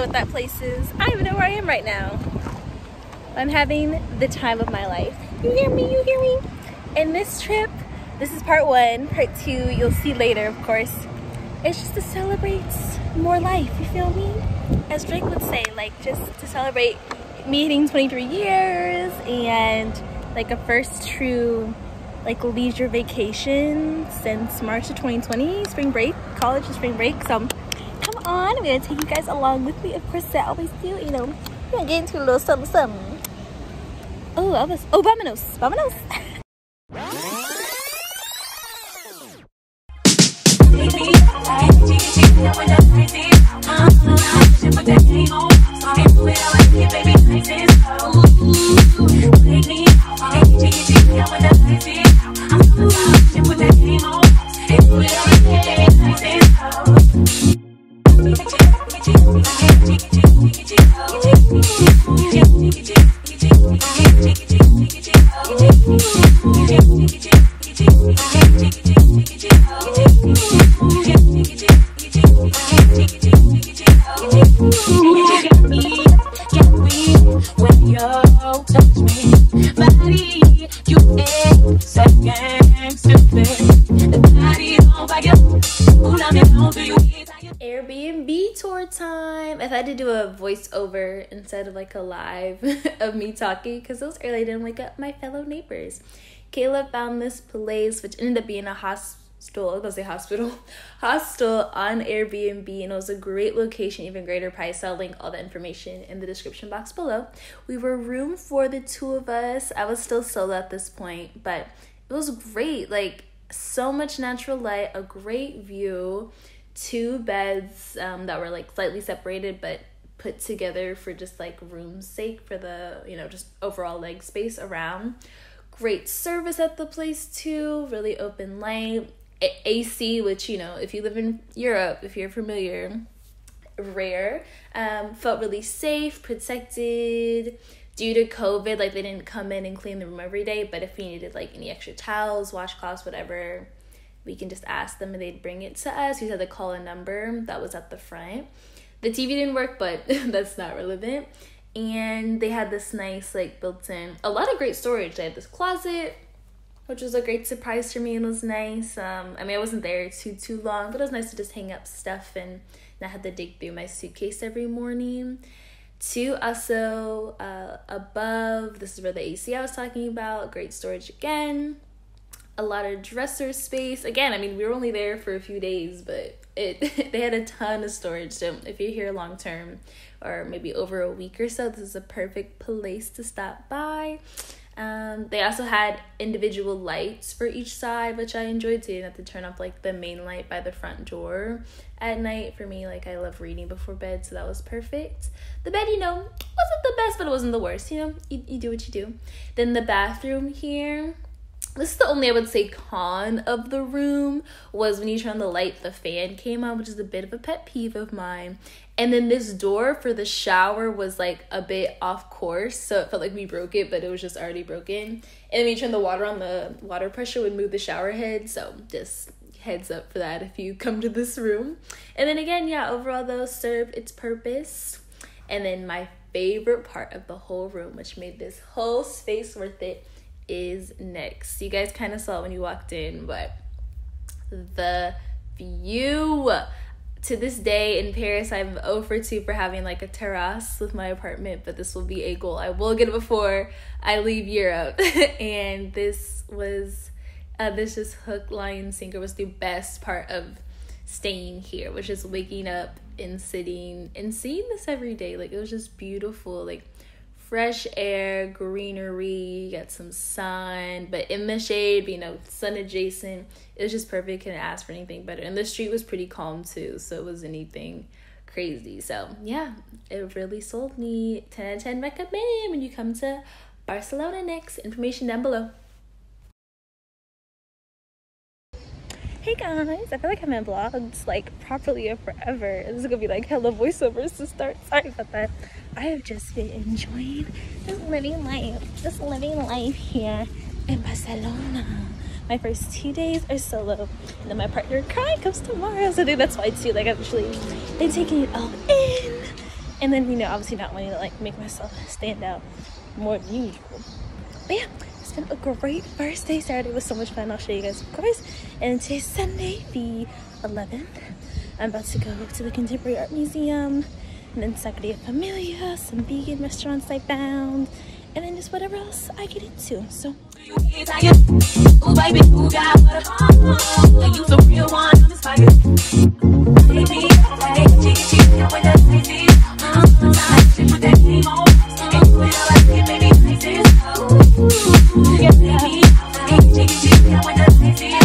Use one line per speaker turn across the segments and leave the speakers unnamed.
know what
that place is. I don't even know where I am right now. I'm having the time of my life. You hear me? You hear me? And this trip, this is part one. Part two, you'll see later, of course. It's just to celebrate more life, you feel me? As Drake would say, like just to celebrate me hitting 23 years and like a first true like leisure vacation since March of 2020, spring break, college and spring break. So on, I'm gonna take you guys along with me. Of course, I always do, you know. We're gonna get into a little something, something. Oh, Elvis. Oh, vámonos, vámonos. Airbnb uh-huh. Time. If I had to do a voiceover instead of like a live of me talking, because it was early, I didn't wake up my fellow neighbors. Kayla found this place, which ended up being a hostel. I was gonna say hospital, hostel on Airbnb, and it was a great location, even greater price. I'll link all the information in the description box below. We were room for the two of us. I was still solo at this point, but it was great. Like so much natural light, a great view, two beds um, that were like slightly separated, but put together for just like room's sake for the you know just overall leg space around. Great service at the place too. Really open light. A- ac which you know if you live in europe if you're familiar rare. Um felt really safe protected. Due to covid like they didn't come in and clean the room every day but if we needed like any extra towels washcloths whatever we can just ask them and they'd bring it to us. We had to call a number that was at the front. The tv didn't work but that's not relevant. And they had this nice like built-in a lot of great storage. They had this closet which was a great surprise for me. And was nice. Um i mean i wasn't there too too long but it was nice to just hang up stuff and not have to dig through my suitcase every morning. Two also uh above this is where the ac i was talking about great storage again a lot of dresser space. Again i mean we were only there for a few days but it they had a ton of storage. So if you're here long term or maybe over a week or so this is a perfect place to stop by. Um, they also had individual lights for each side which i enjoyed so you have to turn off like the main light by the front door at night. For me like i love reading before bed so that was perfect. The bed you know wasn't the best but it wasn't the worst you know? You, you do what you do. Then the bathroom here this is the only I would say con of the room was when you turn on the light, the fan came on, which is a bit of a pet peeve of mine. And then this door for the shower was like a bit off course, so it felt like we broke it, but it was just already broken. And then you turn the water on, the water pressure would move the shower head, so just heads up for that if you come to this room. And then again, yeah, overall though, served its purpose. And then my favorite part of the whole room, which made this whole space worth it, is next. You guys kind of saw it when you walked in, but the view. To this day in Paris, I'm 0 for 2 for having like a terrace with my apartment, but this will be a goal. I will get it before I leave Europe. and this was, uh, this just hook, line, sinker was the best part of staying here, which is waking up and sitting and seeing this every day. Like it was just beautiful. Like fresh air, greenery, you got some sun, but in the shade, you know, sun adjacent. It was just perfect. Couldn't ask for anything better. And the street was pretty calm too, so it was anything crazy. So yeah, it really sold me. 10 out of 10 recommend when you come to Barcelona next. Information down below. Hey guys, I feel like I haven't vlogged like properly in forever. This is gonna be like hella voiceovers to start. Sorry about that. I have just been enjoying this living life, this living life here in Barcelona. My first two days are solo, and then my partner Kai comes tomorrow. So I think that's why too. Like I've actually been taking it all in, and then you know obviously not wanting to like make myself stand out more than usual. But yeah a great first day. Saturday was so much fun. I'll show you guys, of course. And today's Sunday, the 11th. I'm about to go to the Contemporary Art Museum. And then Sagrada, Familia, some vegan restaurants I found. And then just whatever else I get into. So.
Get me out, take it, take it, I wanna taste it.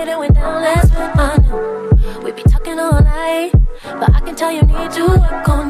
it, it went down last month. I know we be talking all night, but I can tell you need to work on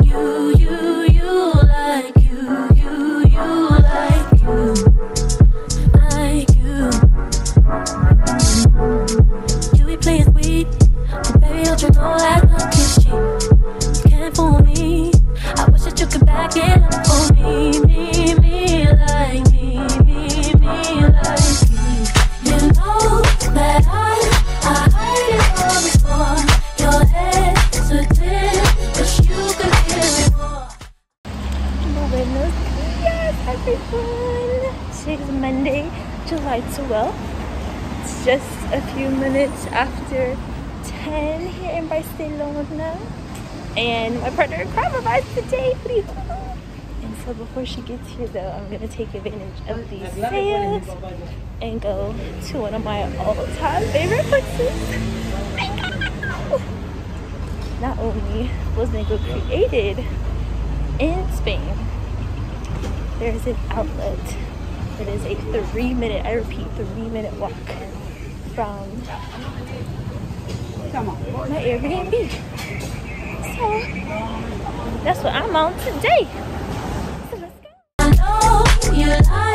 after 10 here in Barcelona. And my partner Kai provides the day. And so before she gets here though, I'm gonna take advantage of these sales and go to one of my all-time favorite places. Not only was Mango created in Spain, there's an outlet that is a three minute, I repeat, three minute walk from my Airbnb. So that's what I'm on today. So let's go.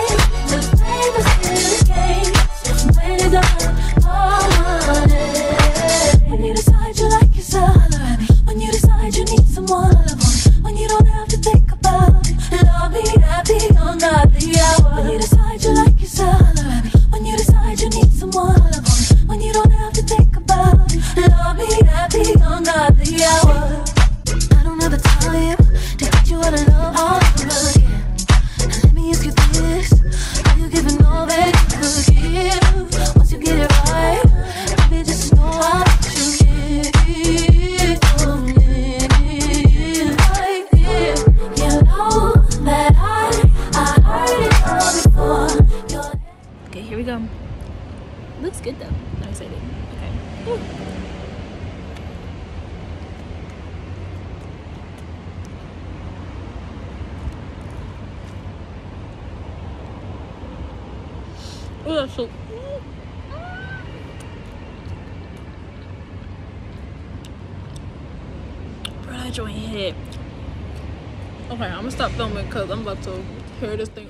Looks good though. I'm excited. Okay. Oh, that's so. Bro, that joint hit. Okay, I'm gonna stop filming because I'm about to hear this thing.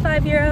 five euros.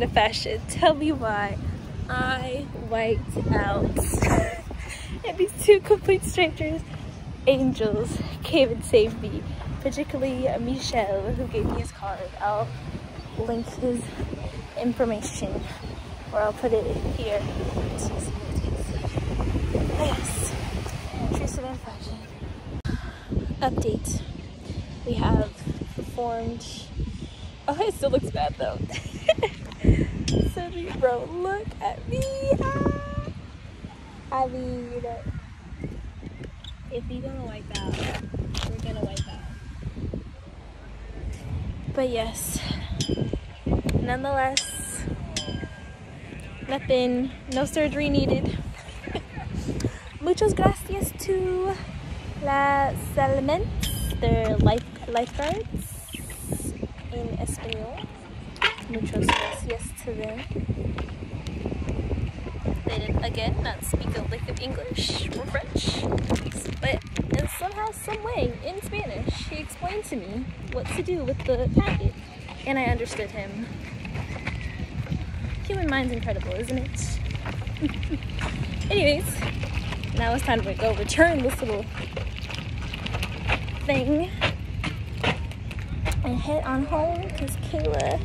Savannah fashion, tell me why I wiped out. and these two complete strangers, angels, came and saved me. Particularly Michelle, who gave me his card. I'll link his information, or I'll put it here. yes, true Savannah fashion. Update. We have performed Oh, it still looks bad though. so, bro, look at me. Ah. I mean, if you're gonna wipe out, we're gonna wipe out. But yes, nonetheless, nothing, no surgery needed. Muchas gracias to La Salamence, their life lifeguards in Espanol. Gracias to them. They did again not speak a lick of English or French, but in somehow, some way, in Spanish, he explained to me what to do with the packet, and I understood him. Human mind's incredible, isn't it? Anyways, now it's time to go return this little thing and head on home because Kayla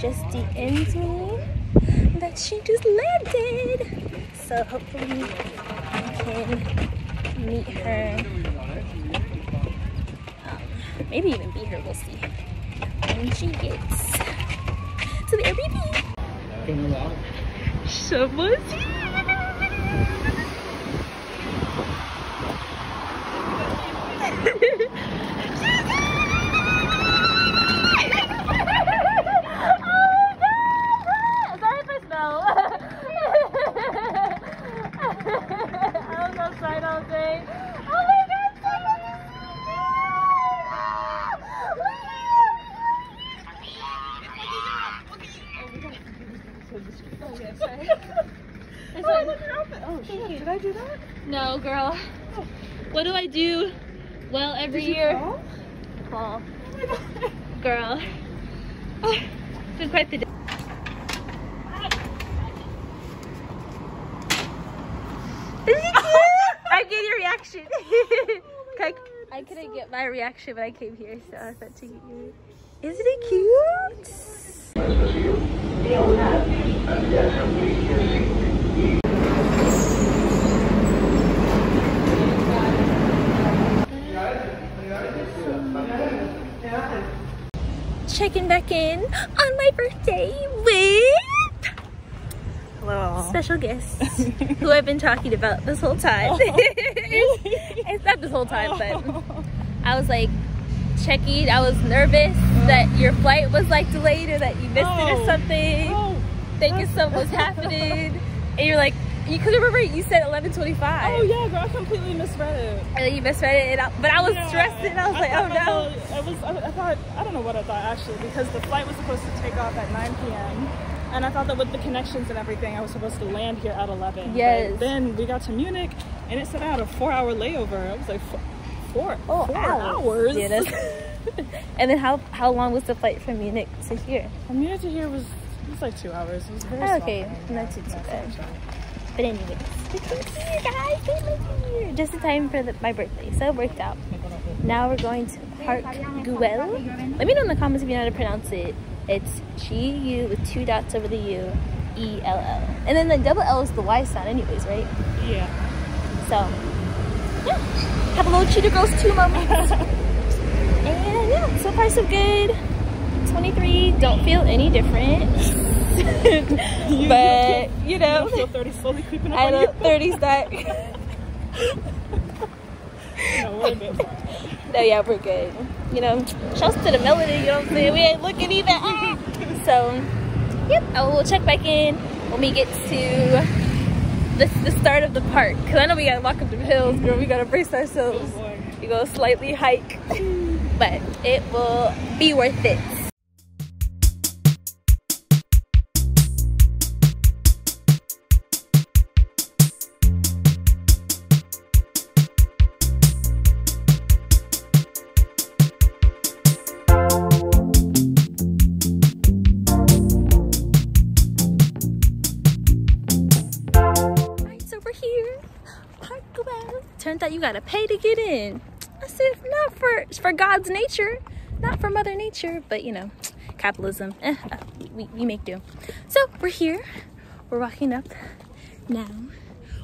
just DM'd me that she just landed. So hopefully I can meet her. Um, maybe even be her, we'll see. When she gets to the Airbnb. Someone's Oh
shit, did I do that?
No, girl. What do I do? Well, every year.
fall?
Fall.
Oh my god.
Girl. Oh, it's been quite the day. Isn't it cute? I get your reaction. Oh I, I couldn't get my reaction when I came here, so I thought to get you. Isn't it cute? Checking back in on my birthday with
Hello.
special guests who I've been talking about this whole time. Oh, it's not this whole time, but oh. I was like checking. I was nervous oh. that your flight was like delayed or that you missed it or
Oh.
something.
Oh,
Thinking something was happening, and you're like, you could remember you said 11:25.
oh yeah, girl, I completely misread it.
And you misread it, I, but I was
Yeah.
stressed, and I was like, oh no.
I was. I, I thought. I don't know what I thought actually, because the flight was supposed to take off at 9 p.m. And I thought that with the connections and everything, I was supposed to land here at 11. But
Yes.
then we got to Munich, and it said I had a four-hour layover. I was like, four, four,
Oh,
four
hours.
hours.
Yeah, and then how how long was the flight from Munich to here?
From Munich to here was it was like two hours. It was very
Oh, okay. Not too- too bad. But anyways, here, guys. Here just in time for the, my birthday, so it worked out. Now we're going to Park Güell. Let me know in the comments if you know how to pronounce it. It's G U with two dots over the U, E L L, and then the double L is the Y sound, anyways, right?
Yeah.
So yeah, have a little cheetah girls two moment. and yeah, so far so good. 23, don't feel any different. but you
You
know,
feel 30 slowly creeping up
I
on
know
you?
30's that.
No, we're good.
no, yeah, we're good. You know, shouts to the melody, you know what I'm saying? We ain't looking even. ah. So, yep, I will check back in when we get to the, the start of the park. Because I know we gotta walk up the hills, girl. We gotta brace ourselves.
Oh.
We go slightly hike, but it will be worth it. You gotta pay to get in. I said, not for for God's nature, not for Mother Nature, but you know, capitalism. Eh, uh, we, we make do. So we're here. We're walking up now.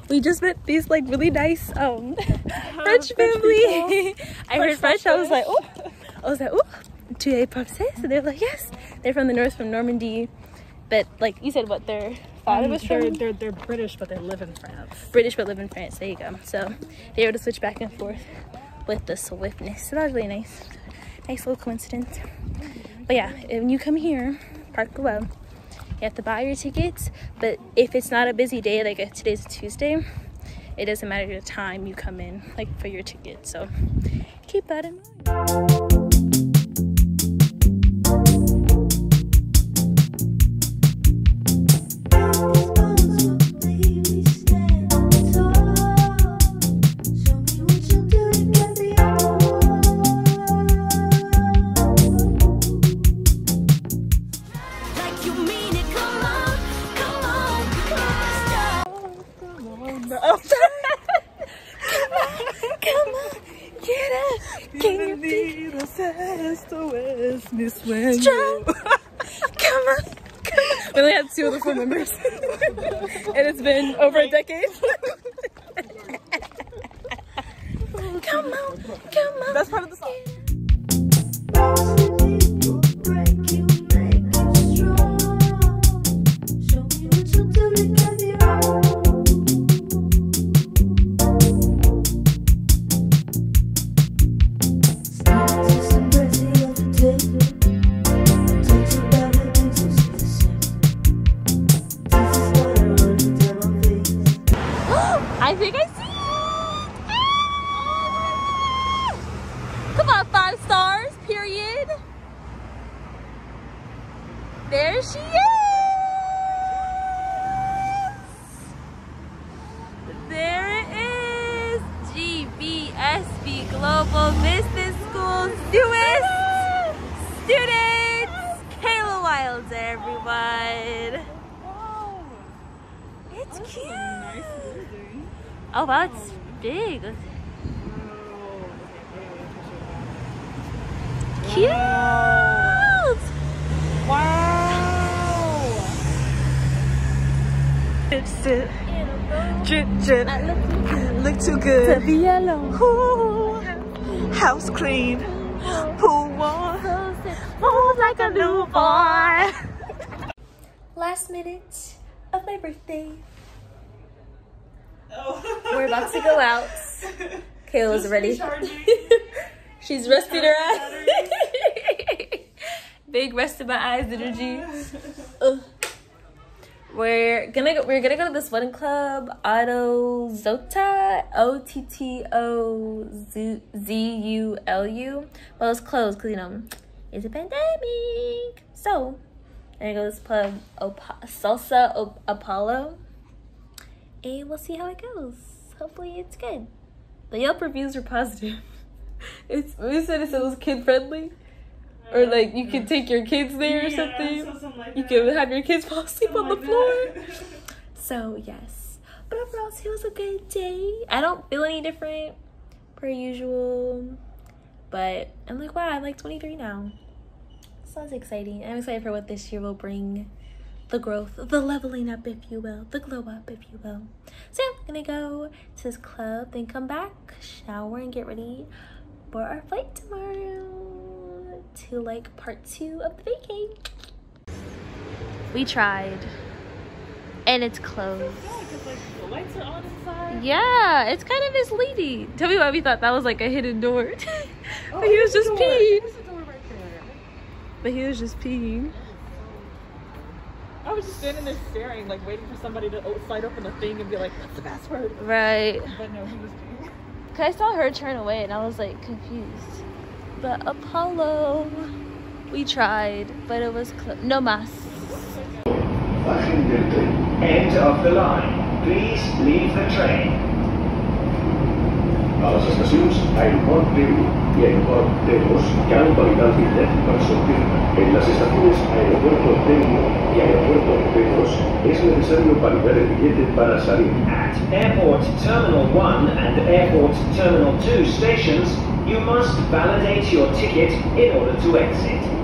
We just met these like really nice um French
French
family. I heard
French
French. I was like, oh, I was like, oh, tu es français? So they're like, yes. They're from the north, from Normandy. But like you said, what their father
Um,
was
they're, they're, they're British, but they live in France.
British but live in France. There you go. So they were to switch back and forth with the swiftness. So that was really nice. Nice little coincidence. But yeah, when you come here, Park Güell, you have to buy your tickets. But if it's not a busy day, like today's a Tuesday, it doesn't matter the time you come in, like for your ticket. So keep that in mind. Members, It's
That's
cute.
a nice.
Oh wow, it's big. Cute.
Wow.
It's it. Drip, drip. Look too
To
good.
be alone.
Ooh. House clean. Pool warm. Move like a newborn. Last minute of my birthday. We're about to go out. Kayla's ready. She's resting her eyes. Big rest in my eyes energy. Ugh. We're gonna go, we're gonna go to this wedding club, Otto Zutz, O T T O Z U L U. Well, it's closed because you know it's a pandemic. So, I'm gonna go to this club, Op- Salsa Op- Apollo, and we'll see how it goes. Hopefully, it's good. The Yelp reviews are positive. It's we said it was kid friendly, or like you could take your kids there or something. You can have your kids fall asleep on the floor. So yes, but overall, it was a good day. I don't feel any different per usual, but I'm like, wow, I'm like 23 now. So that's exciting. I'm excited for what this year will bring. The growth, the leveling up, if you will, the glow up, if you will. So yeah, I'm gonna go to this club, then come back, shower, and get ready for our flight tomorrow to like part two of the vacay. We tried, and it's closed.
the lights are on inside.
Yeah, it's kind of misleading. Tell me why we thought that was like a hidden door.
Oh,
but he was just
door.
peeing.
Right.
But he was just peeing.
I was just standing there staring, like waiting for somebody to slide open the thing and be like, "What's the password?"
Right.
But no, he was peeing.
Cause I saw her turn away and I was like confused. But Apollo, we tried, but it was clo- no mas.
Bajen del. End of the line. Please leave the train. A les estacions Aeroport T1 y Aeroport T2 cal validar el bitllet per sortir-ne. En las estaciones Aeropuerto T1 y Aeropuerto T2 es validar el salir.
At Airport Terminal 1 and Airport Terminal 2 stations, you must validate your ticket in order to exit.